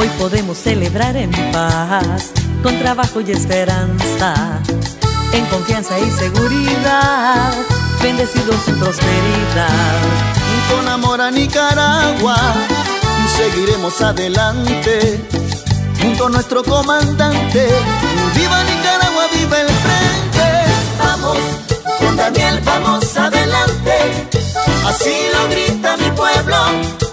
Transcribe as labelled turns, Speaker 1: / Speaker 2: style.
Speaker 1: Hoy podemos celebrar en paz, con trabajo y esperanza, en confianza y seguridad, bendecidos en prosperidad.
Speaker 2: Con amor a Nicaragua, seguiremos adelante, junto a nuestro comandante. ¡Viva Nicaragua, viva el frente!
Speaker 3: Vamos, con Daniel, vamos adelante, así lo grita mi pueblo.